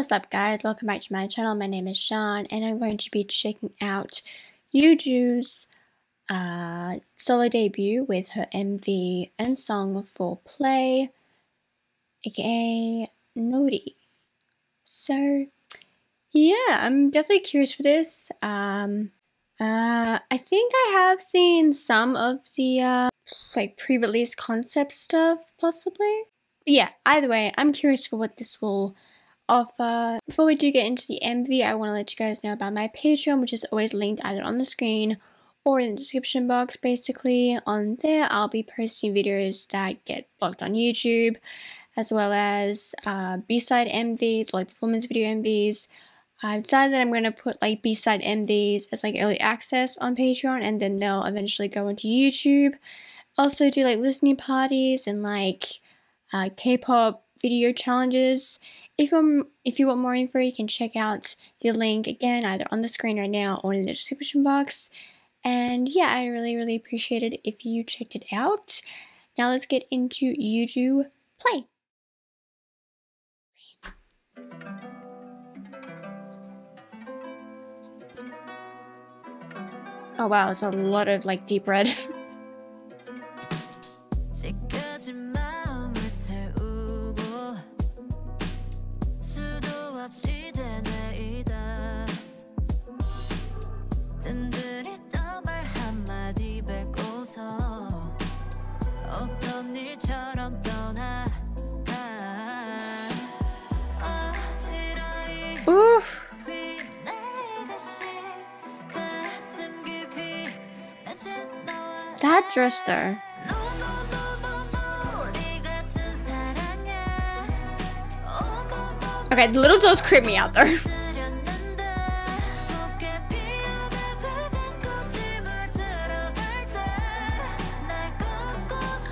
what's up guys? Welcome back to my channel. My name is Sian and I'm going to be checking out Yuju's uh, solo debut with her MV and song for Play, aka Naughty. So yeah, I'm definitely curious for this. Um, uh, I think I have seen some of the uh, like pre-release concept stuff possibly. yeah, either way, I'm curious for what this will offer. Before we do get into the MV, I want to let you guys know about my Patreon, which is always linked either on the screen or in the description box. Basically, on there, I'll be posting videos that get blocked on YouTube, as well as uh, B-side MVs, like performance video MVs. I've decided that I'm going to put like B-side MVs as like early access on Patreon, and then they'll eventually go onto YouTube. Also do like listening parties and like uh, K-pop video challenges. If you, if you want more info, you can check out the link again either on the screen right now or in the description box. And yeah, I really, really appreciate it if you checked it out. Now let's get into Yuju Play. Oh wow, it's a lot of like deep red. That dress though. Okay, the little dolls creep me out though.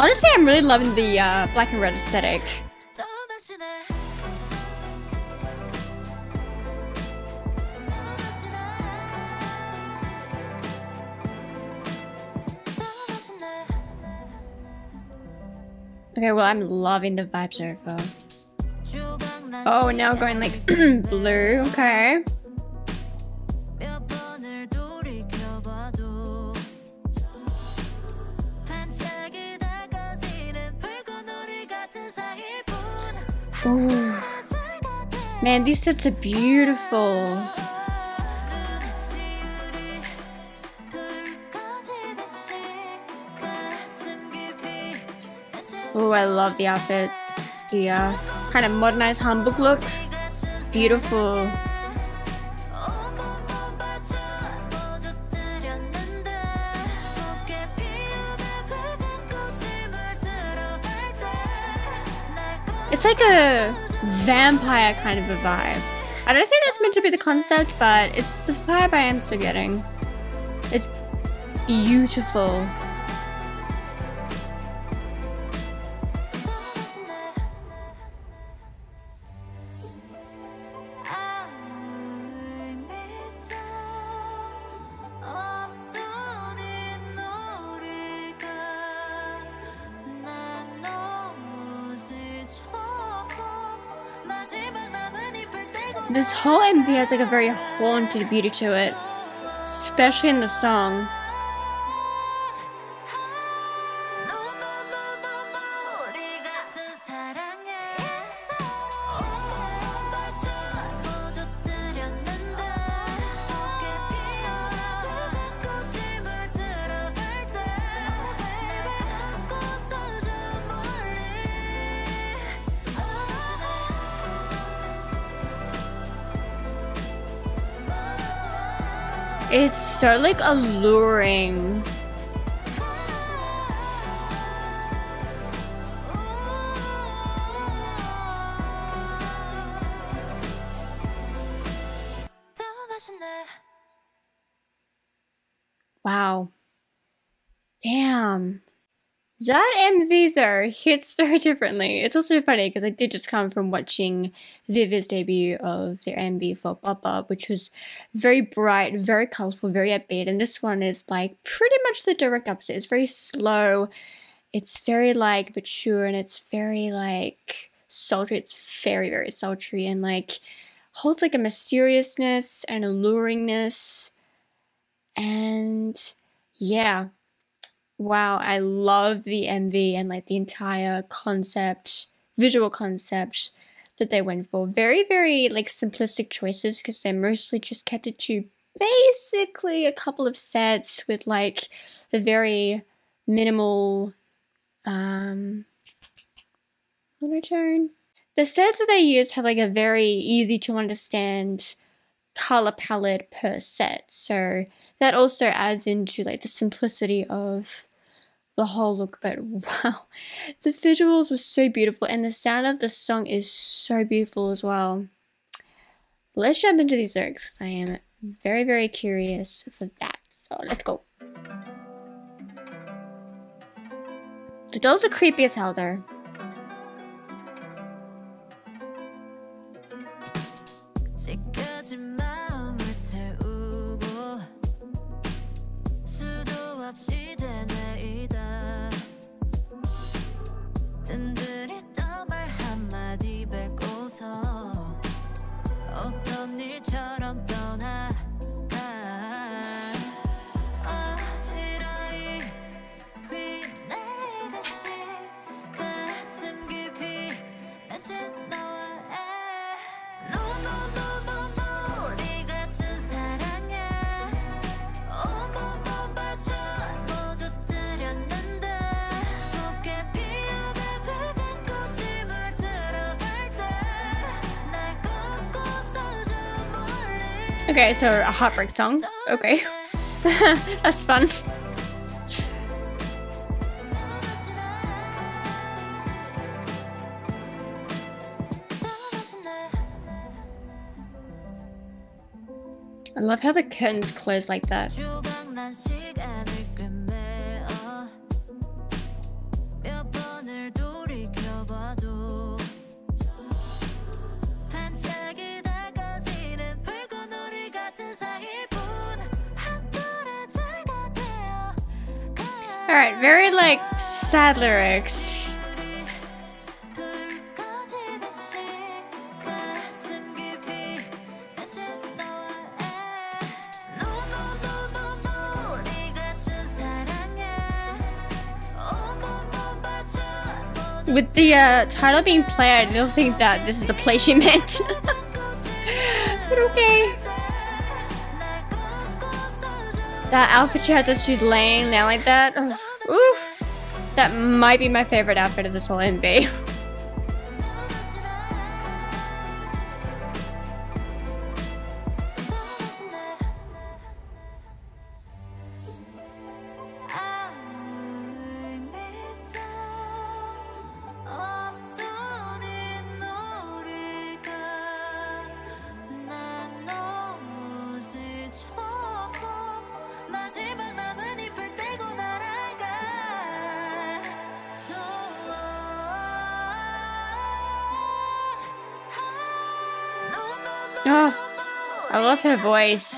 Honestly, I'm really loving the uh, black and red aesthetic. Okay, well, I'm loving the vibes so. Oh, now going like blue. Okay. Ooh. Man, these sets are beautiful. Oh, I love the outfit. The uh, kind of modernized hanbok look. Beautiful. It's like a vampire kind of a vibe. I don't think that's meant to be the concept, but it's the vibe I am still getting. It's beautiful. This whole MV has like a very haunted beauty to it, especially in the song. It's so like alluring. Wow. Damn. That MV though hits so differently. It's also funny because I did just come from watching VIVIZ's debut of their MV for Up, which was very bright, very colorful, very upbeat, and this one is like pretty much the direct opposite. It's very slow, it's very like mature, and it's very like sultry. It's very very sultry and like holds like a mysteriousness and alluringness. And yeah, wow, I love the MV and like the entire concept, visual concept that they went for. Very, very like simplistic choices because they mostly just kept it to basically a couple of sets with like a very minimal um monotone. The sets that they used have like a very easy to understand color palette per set. So that also adds into like the simplicity of the whole look. But wow, the visuals were so beautiful and the sound of the song is so beautiful as well. Let's jump into these lyrics I am very, very curious for that. So let's go. The dolls are creepy as hell though. Okay, so a heartbreak song. Okay. That's fun. I love how the curtains close like that. Alright, very like sad lyrics. With the uh, title being play, I don't think that this is the play she meant. but okay. That outfit she has as she's laying down like that. Oof. That might be my favorite outfit of this whole MV. Oh, I love her voice.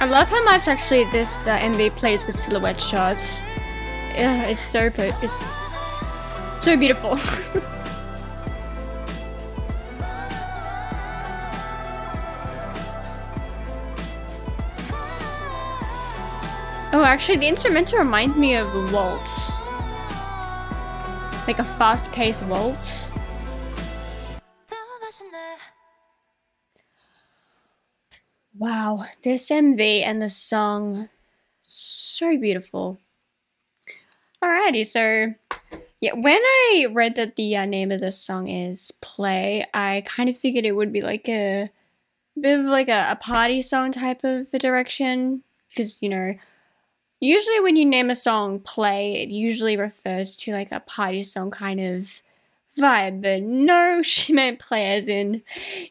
I love how much actually this uh, MV plays with silhouette shots. Yeah, it's so it's so beautiful. Oh, actually, the instrumental reminds me of a waltz. Like a fast-paced waltz. Wow, this MV and the song, so beautiful. Alrighty, so yeah, when I read that the uh, name of this song is Play, I kind of figured it would be like a bit of like a, a party song type of a direction. Because, you know, Usually, when you name a song play, it usually refers to like a party song kind of vibe, but no, she meant play as in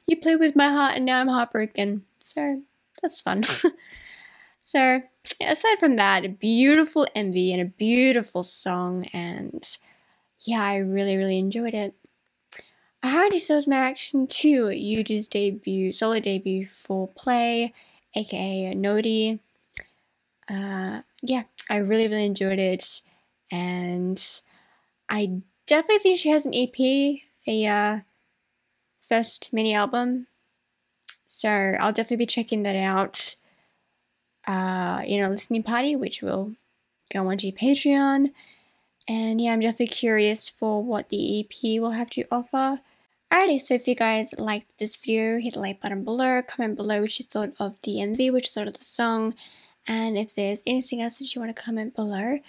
you play with my heart and now I'm heartbroken. So that's fun. so, aside from that, a beautiful MV and a beautiful song, and yeah, I really, really enjoyed it. I so was my reaction to Yuju's debut, solo debut for Play, aka Nodi. Uh, yeah, I really, really enjoyed it. And I definitely think she has an EP, a uh, first mini album. So I'll definitely be checking that out uh, in a listening party, which will go onto Patreon. And yeah, I'm definitely curious for what the EP will have to offer. Alrighty, so if you guys liked this video, hit the like button below, comment below what you thought of the MV, which you thought of the song, and if there's anything else that you want to comment below,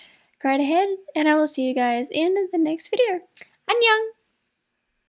go right ahead, and I will see you guys in the next video. Annyeong!